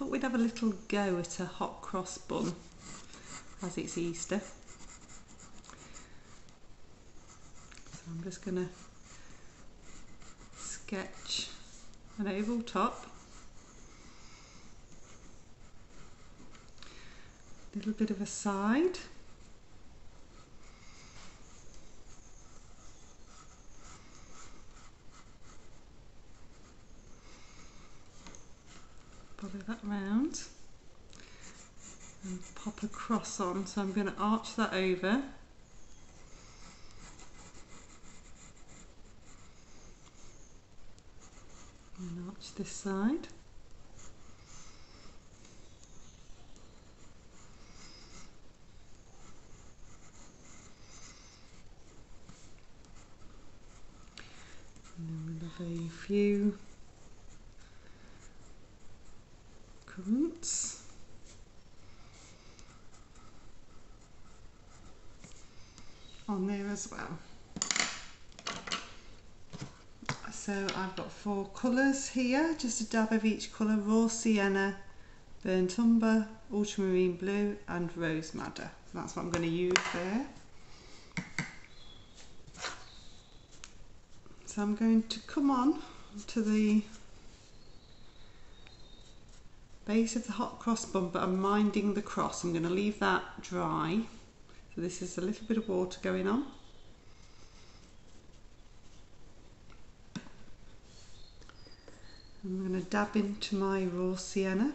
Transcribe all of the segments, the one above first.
thought we'd have a little go at a hot cross bun as it's Easter. So I'm just going to sketch an oval top, a little bit of a side, follow that round and pop a cross on so I'm going to arch that over. And arch this side. And then we'll have a few currants on there as well. So I've got four colours here, just a dab of each colour, raw sienna, burnt umber, ultramarine blue and rose madder. That's what I'm going to use there. So I'm going to come on to the base of the hot cross but I'm minding the cross. I'm going to leave that dry. This is a little bit of water going on. I'm going to dab into my raw sienna.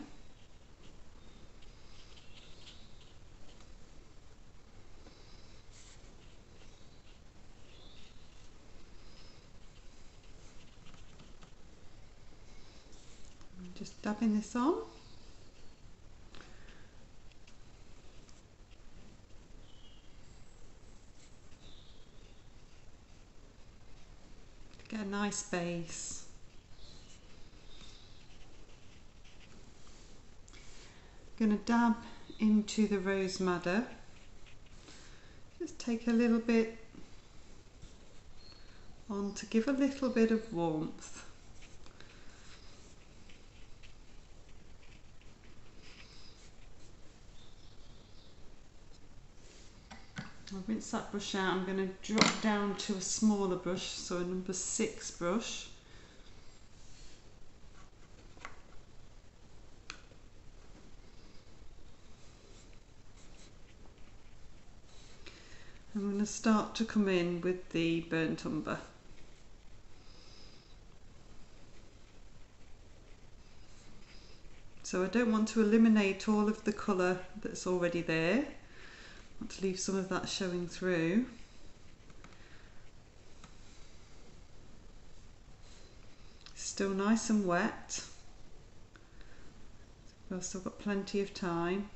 Just dabbing this on. Nice base. I'm going to dab into the rose madder. Just take a little bit on to give a little bit of warmth. I'll rinse that brush out. I'm going to drop down to a smaller brush, so a number six brush. I'm going to start to come in with the burnt umber. So I don't want to eliminate all of the colour that's already there. Want to leave some of that showing through. Still nice and wet. I've still got plenty of time.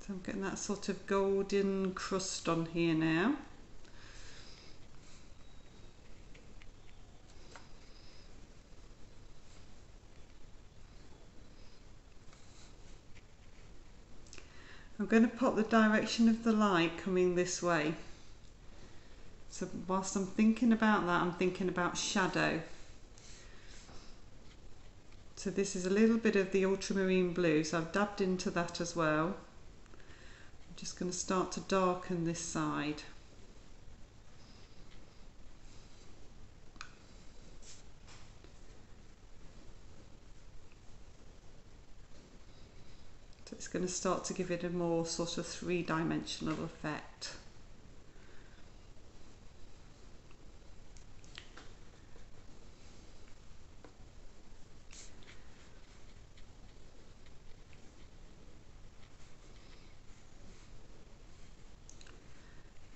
So I'm getting that sort of golden crust on here now. Going to put the direction of the light coming this way. So whilst I'm thinking about that, I'm thinking about shadow. So this is a little bit of the ultramarine blue, so I've dabbed into that as well. I'm just going to start to darken this side. So it's going to start to give it a more sort of three-dimensional effect.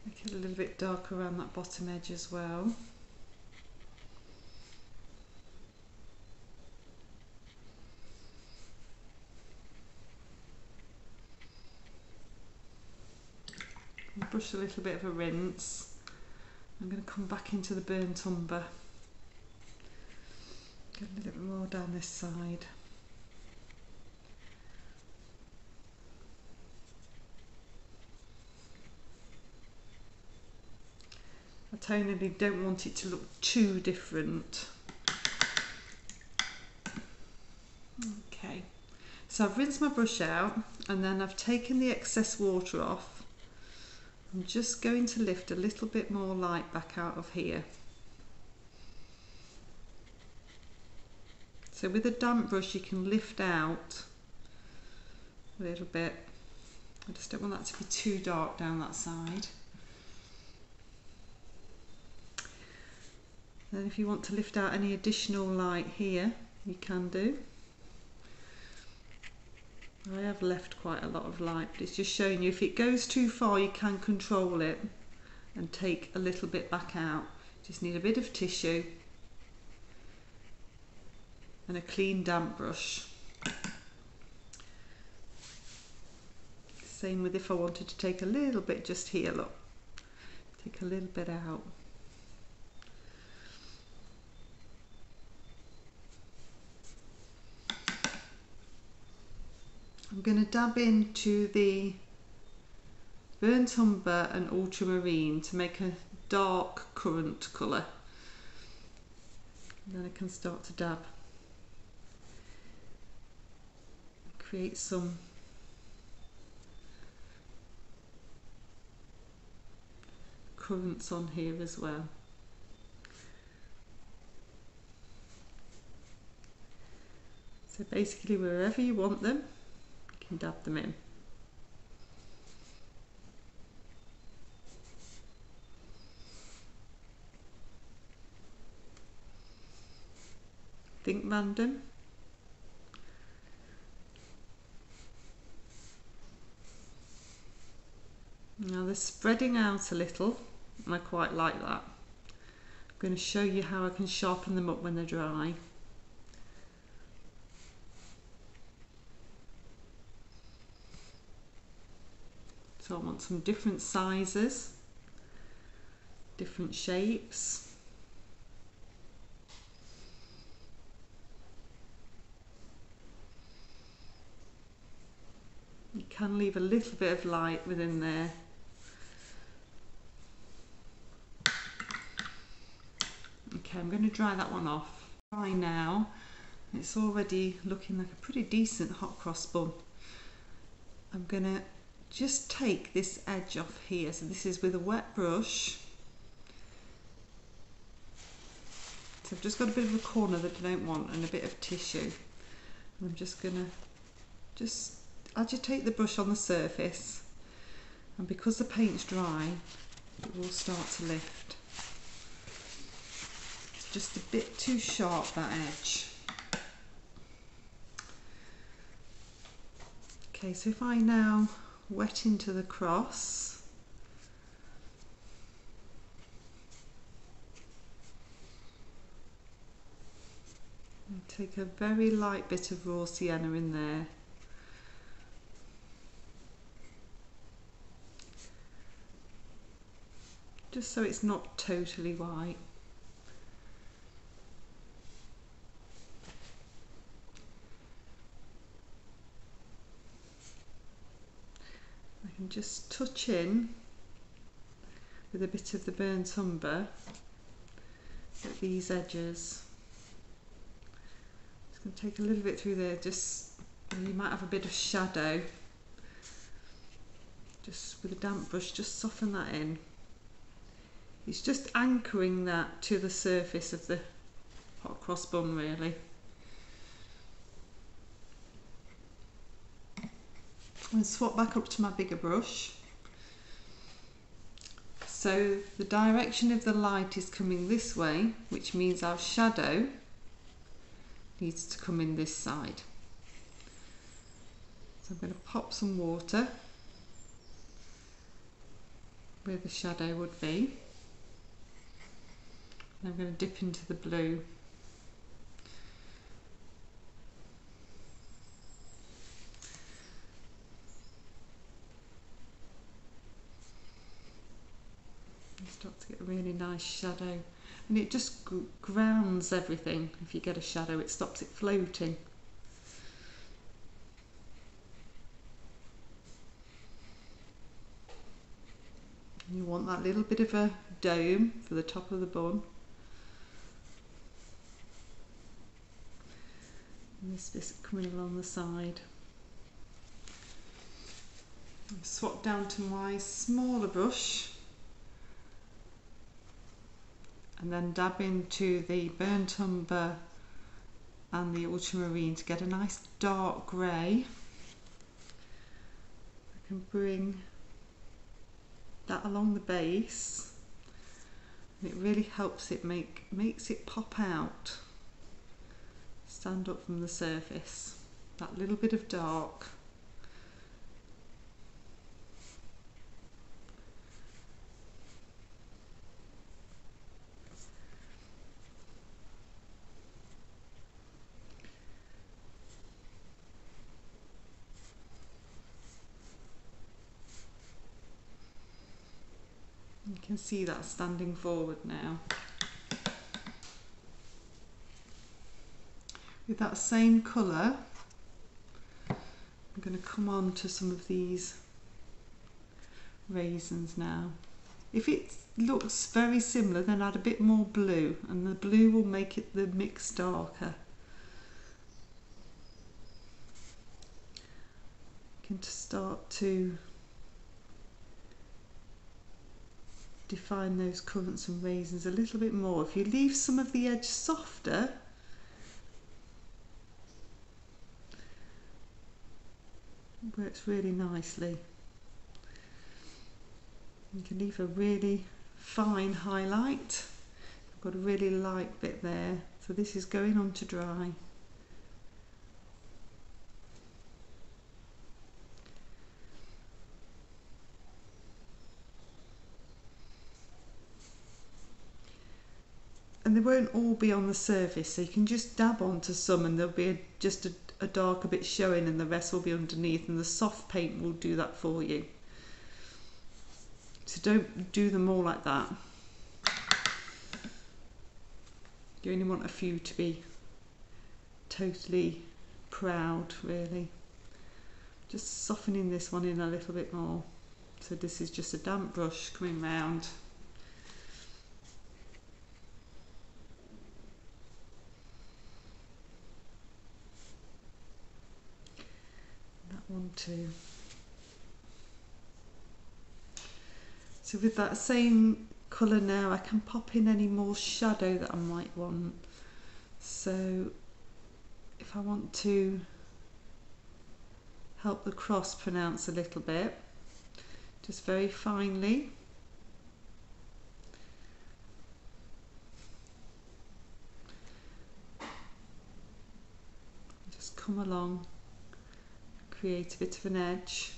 Make it a little bit darker around that bottom edge as well. brush a little bit of a rinse. I'm going to come back into the burnt umber. Get a little bit more down this side. I tonally don't want it to look too different. Okay, so I've rinsed my brush out and then I've taken the excess water off I'm just going to lift a little bit more light back out of here. So with a damp brush you can lift out a little bit. I just don't want that to be too dark down that side. Then if you want to lift out any additional light here, you can do. I have left quite a lot of light, but it's just showing you if it goes too far, you can control it and take a little bit back out. Just need a bit of tissue and a clean damp brush. Same with if I wanted to take a little bit just here, look. Take a little bit out. I'm going to dab into the burnt umber and ultramarine to make a dark currant colour. And then I can start to dab. Create some currants on here as well. So basically wherever you want them, can dab them in. Think random. Now they're spreading out a little and I quite like that. I'm going to show you how I can sharpen them up when they're dry. Some different sizes, different shapes. You can leave a little bit of light within there. Okay, I'm going to dry that one off. Dry now. It's already looking like a pretty decent hot cross bun. I'm going to just take this edge off here. So this is with a wet brush. So I've just got a bit of a corner that I don't want and a bit of tissue. And I'm just going to just agitate the brush on the surface and because the paint's dry it will start to lift. It's just a bit too sharp that edge. Okay, so if I now wet into the cross. And take a very light bit of raw sienna in there. Just so it's not totally white. Can just touch in with a bit of the burnt umber at these edges. Just going to take a little bit through there, just you might have a bit of shadow. Just with a damp brush, just soften that in. It's just anchoring that to the surface of the hot cross bun really. And swap back up to my bigger brush. So the direction of the light is coming this way, which means our shadow needs to come in this side. So I'm going to pop some water where the shadow would be. I'm going to dip into the blue start to get a really nice shadow and it just grounds everything if you get a shadow it stops it floating You want that little bit of a dome for the top of the bun. And this bit coming along the side. Swap down to my smaller brush and then dab into the burnt umber and the ultramarine to get a nice dark grey. I can bring that along the base. And it really helps it make makes it pop out. Stand up from the surface. That little bit of dark You can see that standing forward now. With that same colour, I'm going to come on to some of these raisins now. If it looks very similar, then add a bit more blue, and the blue will make it the mix darker. You can start to define those currants and raisins a little bit more. If you leave some of the edge softer, works really nicely. You can leave a really fine highlight. I've got a really light bit there. So this is going on to dry. And they won't all be on the surface so you can just dab onto some and there'll be a, just a, a darker bit showing and the rest will be underneath and the soft paint will do that for you. So don't do them all like that. You only want a few to be totally proud really. Just softening this one in a little bit more. So this is just a damp brush coming round one, two. So with that same colour now, I can pop in any more shadow that I might want. So if I want to help the cross pronounce a little bit, just very finely. Just come along create a bit of an edge.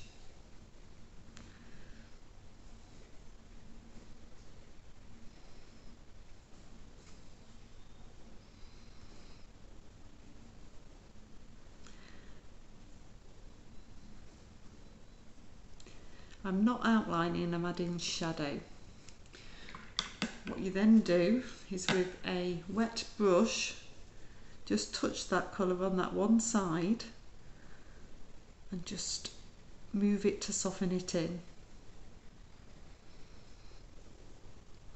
I'm not outlining, I'm adding shadow. What you then do is with a wet brush, just touch that colour on that one side and just move it to soften it in.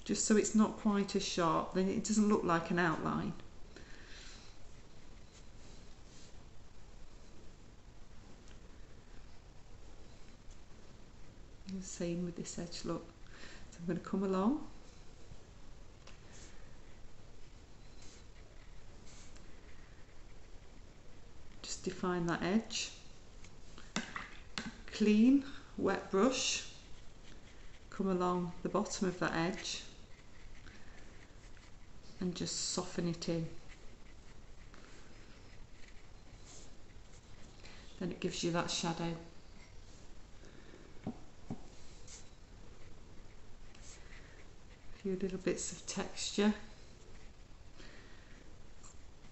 Just so it's not quite as sharp, then it doesn't look like an outline. the same with this edge look. So I'm going to come along. Just define that edge clean wet brush come along the bottom of that edge and just soften it in. Then it gives you that shadow. A few little bits of texture.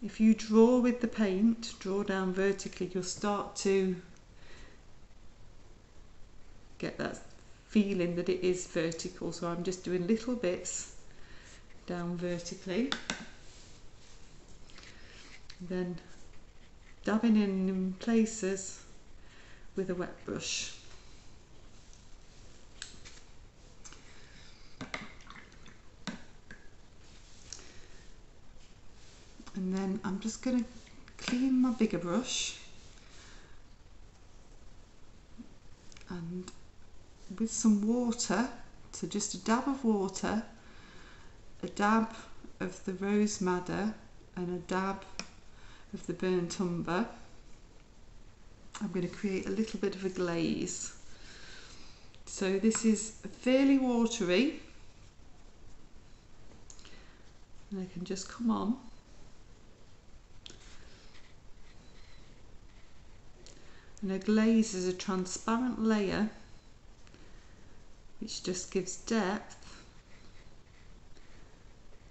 If you draw with the paint, draw down vertically, you'll start to get that feeling that it is vertical. So I'm just doing little bits down vertically. Then dabbing in, places with a wet brush. And then I'm just going to clean my bigger brush. And with some water, so just a dab of water, a dab of the rose madder and a dab of the burnt umber, I'm going to create a little bit of a glaze. So this is fairly watery. And I can just come on. And a glaze is a transparent layer which just gives depth.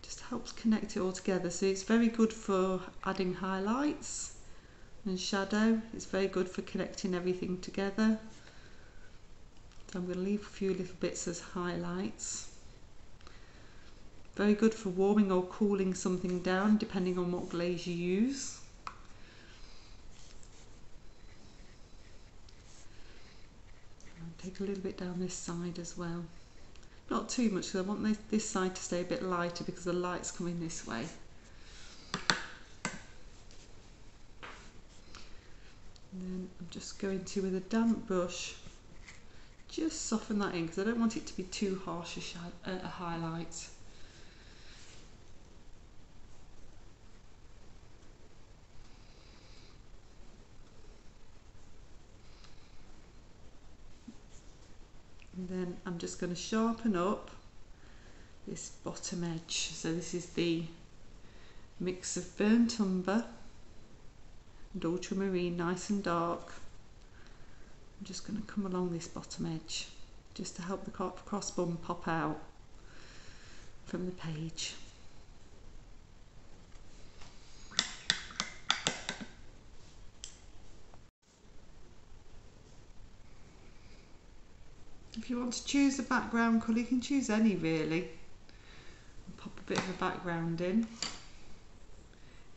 Just helps connect it all together. So it's very good for adding highlights and shadow. It's very good for connecting everything together. So I'm going to leave a few little bits as highlights. Very good for warming or cooling something down depending on what glaze you use take a little bit down this side as well. Not too much because I want this, this side to stay a bit lighter because the light's coming this way. And then I'm just going to, with a damp brush, just soften that in because I don't want it to be too harsh a, a highlight. and then I'm just going to sharpen up this bottom edge. So this is the mix of burnt umber and ultramarine nice and dark. I'm just going to come along this bottom edge just to help the cross bun pop out from the page If you want to choose a background colour, you can choose any really. Pop a bit of a background in.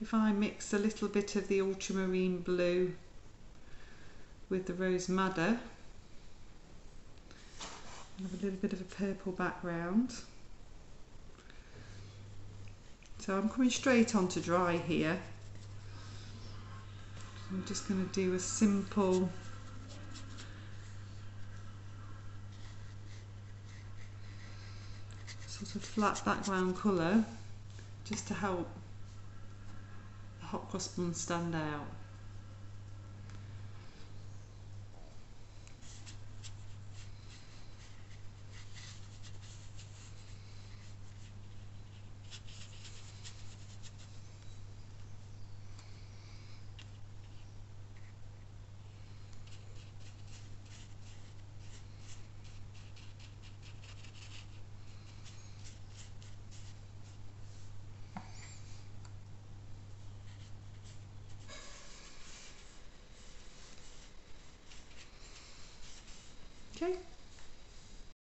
If I mix a little bit of the ultramarine blue with the rose madder, I have a little bit of a purple background. So I'm coming straight on to dry here. I'm just going to do a simple sort of flat background colour just to help the hot cross bun stand out. Okay.